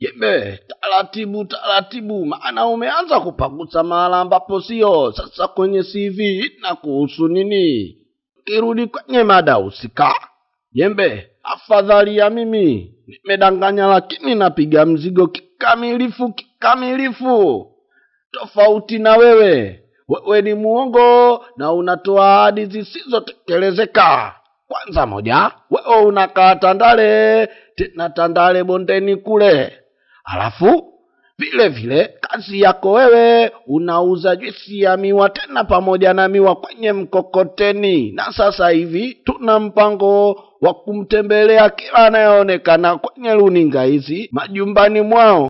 Jembe, taratibu taratibu, maana umeanza kupagusa mahala ambapo sio. Sasa kwenye CV na kuhusu nini? Kirudi kwenye mada husika. Jembe, afadhali ya mimi nimedanganya, lakini napiga mzigo kikamilifu kikamilifu, tofauti na wewe. Wewe ni muongo na unatoa ahadi zisizotekelezeka. Kwanza moja, wewe unakaa Tandale, tena Tandale bondeni kule, alafu vile vile kazi yako wewe unauza juisi ya miwa tena pamoja na miwa kwenye mkokoteni, na sasa hivi tuna mpango wa kumtembelea kila anayeonekana kwenye runinga hizi majumbani mwao